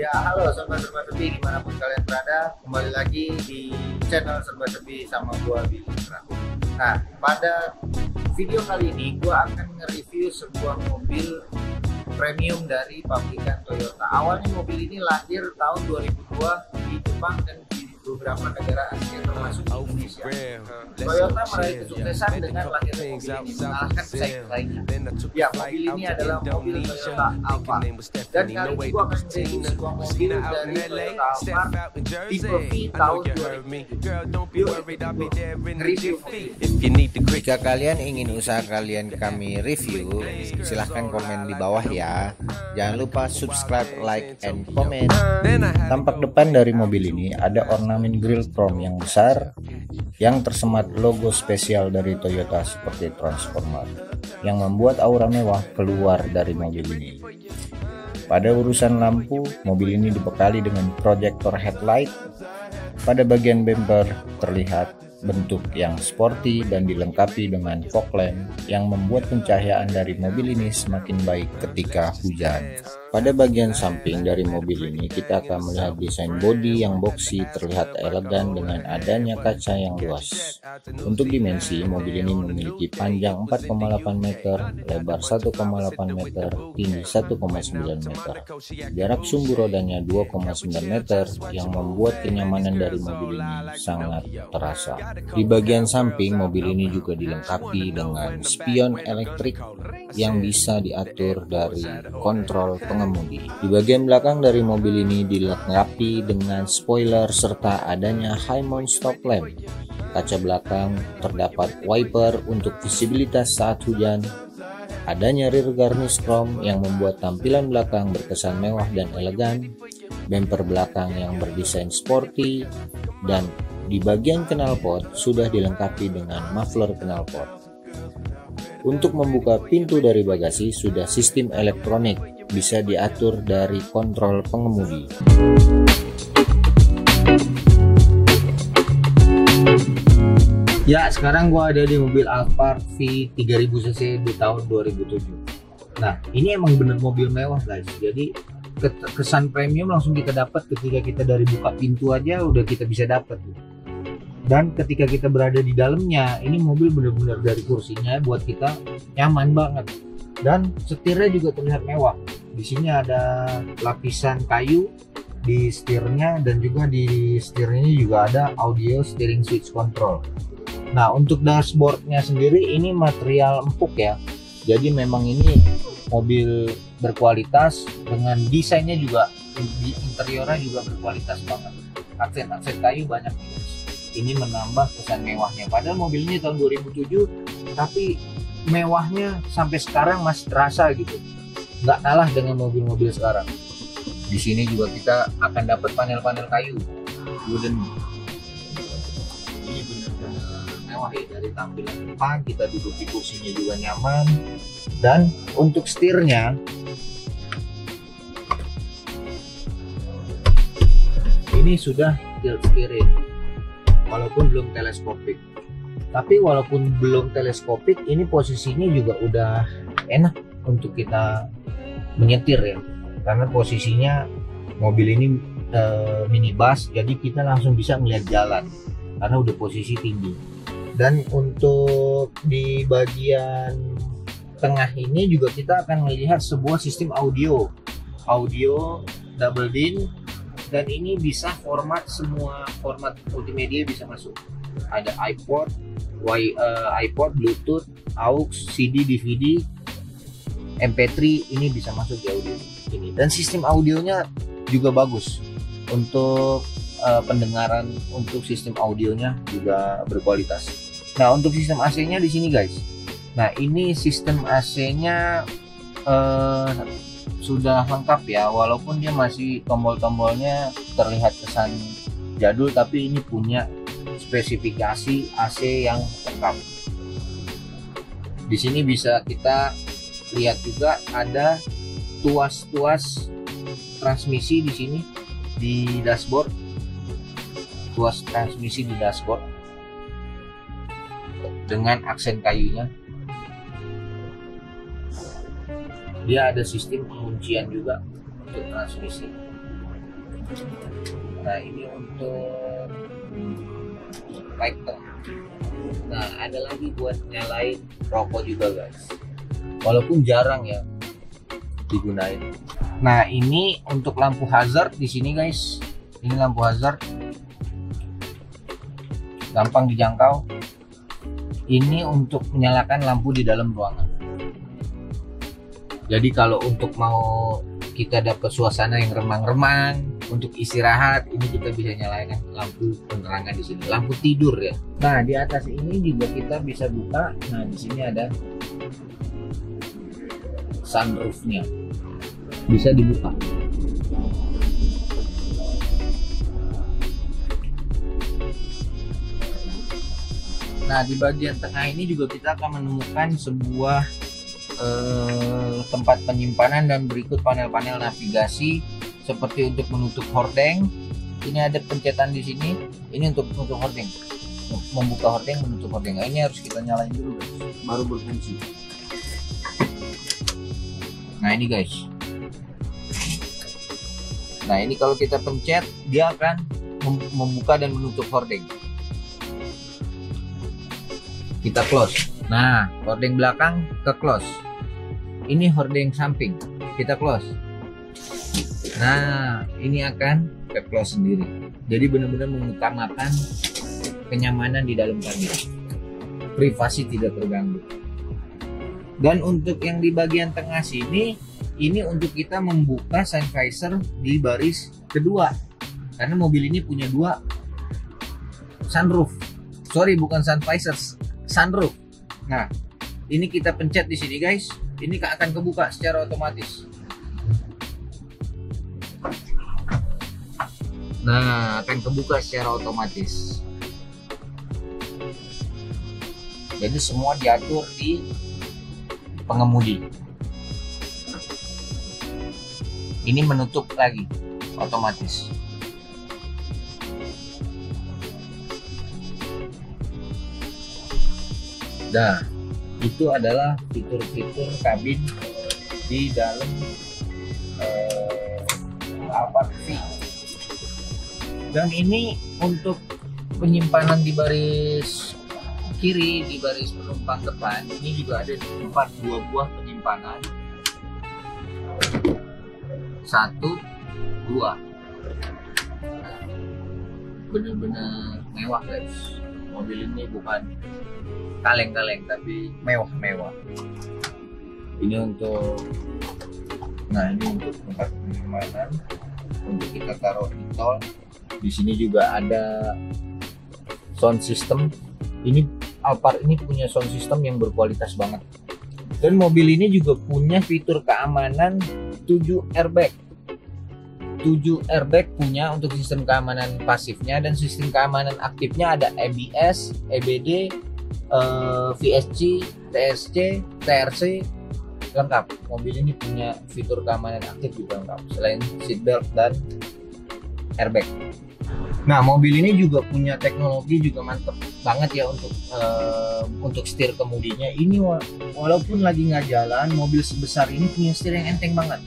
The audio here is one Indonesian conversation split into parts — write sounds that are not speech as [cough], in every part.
Ya halo sobat serba sepi di mana pun kalian berada kembali lagi di channel serba sepi sama gua Billy Prabu. Nah pada video kali ini gua akan nge-review sebuah mobil premium dari pabrikan Toyota. Awalnya mobil ini lahir tahun 2002 di Jepang dan beberapa negara Asia termasuk Indonesia. Toyota meraih kesuksesan dengan lahirnya mobil ini mengalahkan pesaing lainnya. Ya, mobil ini adalah mobil Toyota Alphard. Dan kali ini gua akan review sebuah mobil dari Toyota Alphard tipe V tahun 2007. Yuk, review Jika kalian ingin usaha kalian kami review, silahkan komen di bawah ya. Jangan lupa subscribe, like, and comment. Tampak depan dari mobil ini ada ornamen grill chrome yang besar yang tersemat logo spesial dari Toyota seperti transformer yang membuat aura mewah keluar dari mobil ini. Pada urusan lampu, mobil ini dibekali dengan proyektor headlight. Pada bagian bumper terlihat bentuk yang sporty dan dilengkapi dengan fog lamp yang membuat pencahayaan dari mobil ini semakin baik ketika hujan. Pada bagian samping dari mobil ini kita akan melihat desain bodi yang boxy terlihat elegan dengan adanya kaca yang luas. Untuk dimensi, mobil ini memiliki panjang 4,8 meter, lebar 1,8 meter, tinggi 1,9 meter. Jarak sumbu rodanya 2,9 meter yang membuat kenyamanan dari mobil ini sangat terasa. Di bagian samping mobil ini juga dilengkapi dengan spion elektrik yang bisa diatur dari kontrol pengemudi. Di bagian belakang dari mobil ini dilengkapi dengan spoiler serta adanya high mount stop lamp. Kaca belakang terdapat wiper untuk visibilitas saat hujan. Adanya rear garnish chrome yang membuat tampilan belakang berkesan mewah dan elegan. Bumper belakang yang berdesain sporty dan di bagian knalpot sudah dilengkapi dengan muffler knalpot. Untuk membuka pintu dari bagasi sudah sistem elektronik, bisa diatur dari kontrol pengemudi. Ya, sekarang gua ada di mobil Alphard V3000cc di tahun 2007. Nah, ini emang bener mobil mewah, guys. Jadi kesan premium langsung kita dapat ketika kita dari buka pintu aja udah kita bisa dapat. Dan ketika kita berada di dalamnya, ini mobil bener-bener dari kursinya buat kita nyaman banget. Dan setirnya juga terlihat mewah. Di sini ada lapisan kayu di setirnya dan juga di setirnya juga ada audio steering switch control. Nah untuk dashboardnya sendiri ini material empuk ya. Jadi memang ini mobil berkualitas dengan desainnya juga di interiornya juga berkualitas banget. Aksen-aksen kayu banyak Ini menambah kesan mewahnya. Padahal mobil ini tahun 2007 tapi mewahnya sampai sekarang masih terasa gitu. Nggak kalah dengan mobil-mobil sekarang. Di sini juga kita akan dapat panel-panel kayu wooden ini benar-benar mewah ya dari tampilan depan kita duduk di kursinya juga nyaman dan untuk setirnya ini sudah tilt steering walaupun belum teleskopik. Tapi walaupun belum teleskopik ini posisinya juga udah enak untuk kita menyetir ya. Karena posisinya mobil ini e, minibus jadi kita langsung bisa melihat jalan. Karena udah posisi tinggi. Dan untuk di bagian tengah ini juga kita akan melihat sebuah sistem audio. Audio double din dan ini bisa format semua format multimedia bisa masuk ada iPod, y, uh, iPod, Bluetooth, aux, CD, DVD, MP3 ini bisa masuk di audio ini dan sistem audionya juga bagus untuk uh, pendengaran untuk sistem audionya juga berkualitas. Nah untuk sistem AC-nya di sini guys. Nah ini sistem AC-nya uh, sudah lengkap ya walaupun dia masih tombol-tombolnya terlihat kesan jadul tapi ini punya spesifikasi AC yang lengkap. Di sini bisa kita lihat juga ada tuas-tuas transmisi di sini di dashboard. Tuas transmisi di dashboard dengan aksen kayunya dia ada sistem penguncian juga untuk transmisi. Nah ini untuk lighter nah ada lagi buat nyalain rokok juga guys. Walaupun jarang ya digunain. Nah ini untuk lampu hazard di sini guys. Ini lampu hazard. Gampang dijangkau. Ini untuk menyalakan lampu di dalam ruangan jadi kalau untuk mau kita dapat suasana yang remang-remang untuk istirahat ini kita bisa nyalakan lampu penerangan di sini. Lampu tidur ya. Nah di atas ini juga kita bisa buka. Nah di sini ada sunroofnya. Bisa dibuka. Nah, di bagian tengah ini juga kita akan menemukan sebuah eh, tempat penyimpanan dan berikut panel-panel navigasi seperti untuk menutup hordeng. Ini ada pencetan di sini. Ini untuk menutup hordeng. Membuka hordeng, menutup hordeng. Nah, ini harus kita nyalain dulu, guys. Baru berfungsi. Nah, ini guys. Nah, ini kalau kita pencet, dia akan mem- membuka dan menutup hordeng kita close. Nah, hordeng belakang ke close. Ini hordeng samping, kita close. Nah, ini akan ke close sendiri. Jadi benar-benar mengutamakan kenyamanan di dalam kabin. Privasi tidak terganggu. Dan untuk yang di bagian tengah sini, ini untuk kita membuka sun visor di baris kedua. Karena mobil ini punya dua sunroof. Sorry, bukan sun visors, sunroof. Nah, ini kita pencet di sini guys. Ini akan kebuka secara otomatis. Nah, akan kebuka secara otomatis. Jadi semua diatur di pengemudi. Ini menutup lagi otomatis. Nah, itu adalah fitur-fitur kabin di dalam eh, Alphard V. Dan ini untuk penyimpanan di baris kiri di baris penumpang depan ini juga ada tempat dua buah penyimpanan. Satu dua. Bener-bener mewah guys mobil ini bukan kaleng-kaleng tapi mewah-mewah. Ini untuk nah ini untuk tempat penyimpanan untuk kita taruh di tol. Di sini juga ada sound system. Ini Alphard ini punya sound system yang berkualitas banget. Dan mobil ini juga punya fitur keamanan 7 airbag 7 airbag punya untuk sistem keamanan pasifnya dan sistem keamanan aktifnya ada ABS, EBD, eh, VSC, TSC, TRC lengkap. Mobil ini punya fitur keamanan aktif juga lengkap selain seatbelt dan airbag. Nah, mobil ini juga punya teknologi juga mantep banget ya untuk eh, untuk setir kemudinya. Ini wa- walaupun lagi nggak jalan, mobil sebesar ini punya setir yang enteng banget.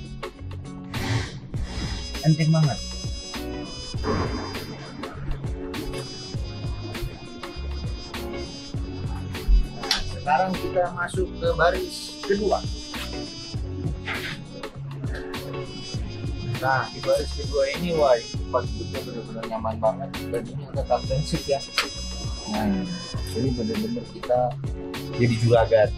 Enteng banget. Sekarang kita masuk ke baris kedua. Nah, di baris kedua ini wah tempat duduknya benar-benar nyaman banget dan ini captain seat ya. Nah, ini benar-benar kita jadi juragan.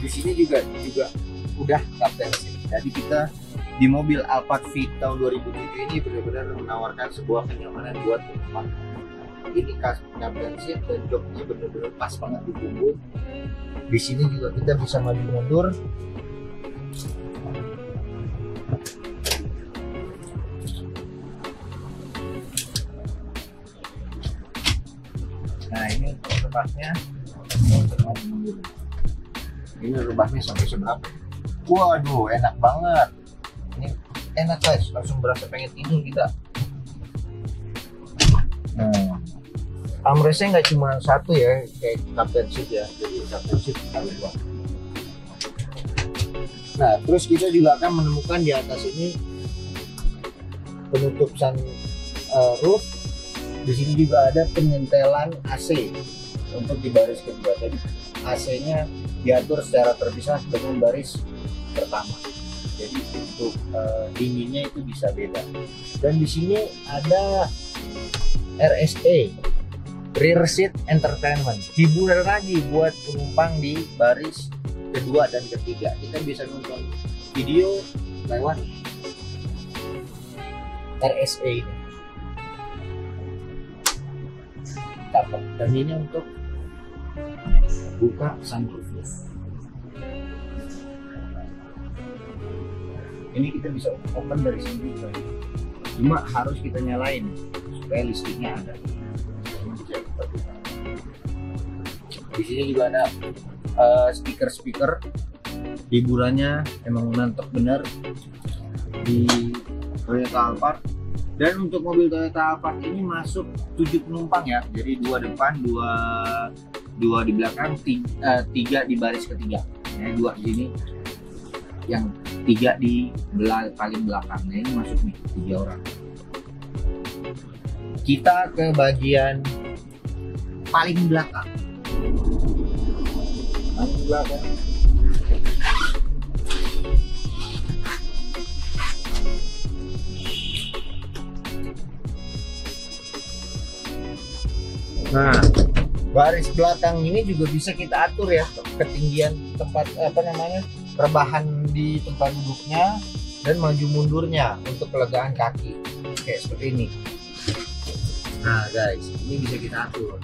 Di sini juga juga udah seat. Jadi kita di mobil Alphard V tahun 2007 ini benar-benar menawarkan sebuah kenyamanan buat penumpang. Ini kas captain seat dan joknya benar-benar pas banget di punggung. Di sini juga kita bisa maju mundur. Nah ini untuk rebahnya. Ini rebahnya sampai seberapa? Waduh enak banget. Enak guys, langsung berasa pengen tidur kita. Nah, armrestnya nggak cuma satu ya, kayak captain seat ya. Jadi captain seat ada dua. Nah, terus kita juga akan menemukan di atas ini penutup sun uh, roof di sini juga ada penyentelan AC untuk di baris kedua jadi AC-nya diatur secara terpisah dengan baris pertama jadi untuk uh, dinginnya itu bisa beda. Dan di sini ada RSA rear seat entertainment. Hiburan lagi buat penumpang di baris kedua dan ketiga. Kita bisa nonton video lewat RSA ini. Dan ini untuk buka sunroofnya ini kita bisa open dari sini cuma harus kita nyalain supaya listriknya ada. Di sini juga ada uh, speaker speaker hiburannya emang mantap bener. Di Toyota Alphard. Dan untuk mobil Toyota Alphard ini masuk 7 penumpang ya. Jadi dua depan dua dua di belakang tiga, uh, tiga di baris ketiga. Ya, dua di sini. Yang tiga di belah, paling belakang nah ini masuk nih tiga orang. Kita ke bagian paling belakang. Paling belakang. Nah, baris belakang ini juga bisa kita atur ya ketinggian tempat apa namanya rebahan di tempat duduknya dan maju mundurnya untuk kelegaan kaki kayak seperti ini. Nah guys, ini bisa kita atur.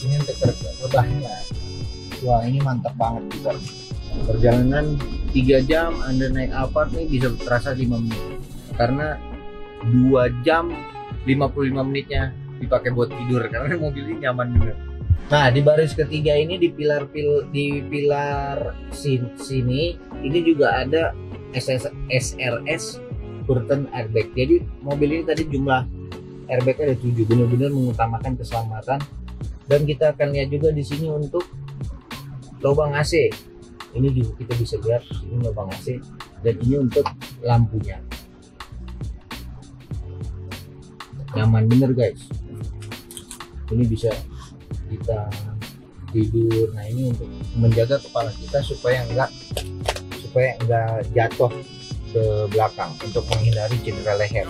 Ini untuk rebahnya. Wah ini mantap banget juga. Perjalanan 3 jam Anda naik Alphard nih bisa terasa 5 menit. Karena 2 jam 55 menitnya dipakai buat tidur karena [laughs] mobil ini nyaman bener. Nah di baris ketiga ini di pilar pil di pilar sin, sini ini juga ada SS, SRS curtain airbag. Jadi mobil ini tadi jumlah airbag ada tujuh benar-benar mengutamakan keselamatan dan kita akan lihat juga di sini untuk lubang AC. Ini juga kita bisa lihat ini lubang AC dan ini untuk lampunya. Nyaman bener guys ini bisa kita tidur. Nah ini untuk menjaga kepala kita supaya enggak supaya enggak jatuh ke belakang untuk menghindari cedera leher.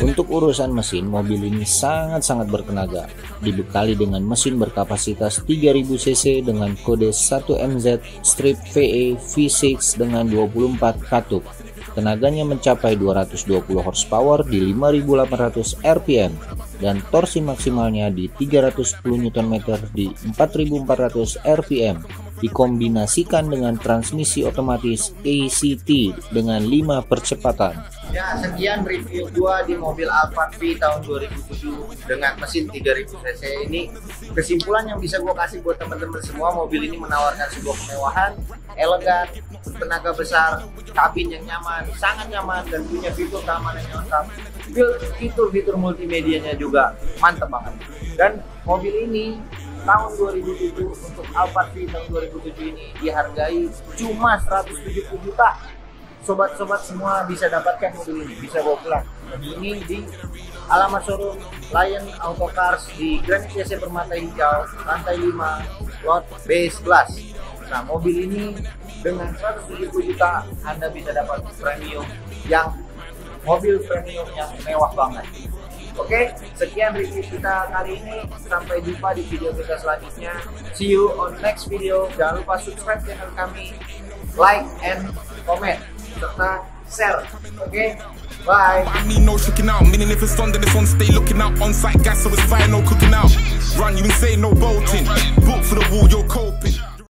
Untuk urusan mesin, mobil ini sangat-sangat bertenaga. Dibekali dengan mesin berkapasitas 3000 cc dengan kode 1MZ strip VE V6 dengan 24 katup. Tenaganya mencapai 220 horsepower di 5800 rpm dan torsi maksimalnya di 310 Nm di 4400 rpm dikombinasikan dengan transmisi otomatis ACT dengan 5 percepatan. Ya, sekian review gua di mobil Alphard V tahun 2007 dengan mesin 3000 cc ini. Kesimpulan yang bisa gua kasih buat teman-teman semua, mobil ini menawarkan sebuah kemewahan, elegan, tenaga besar, kabin yang nyaman, sangat nyaman dan punya fitur keamanan yang lengkap. Fitur-fitur multimedianya juga mantep banget. Dan mobil ini tahun 2007 untuk Alphard V tahun 2007 ini dihargai cuma 170 juta. Sobat-sobat semua bisa dapatkan mobil ini bisa bawa pulang. Ini di alamat showroom Lion Auto Cars di Grand ITC Permata Hijau lantai 5 lot B11 nah mobil ini dengan 170 juta Anda bisa dapat premium yang mobil premium yang mewah banget Oke, sekian review kita kali ini. Sampai jumpa di video kita selanjutnya. See you on next video. Jangan lupa subscribe channel kami, like and comment, serta share. Oke, bye. I mean no tricking out, meaning if it's on, then it's on. Stay looking out on site gas, so it's fire, no cooking out. Run, you say no bolting. Book for the wall, you're coping.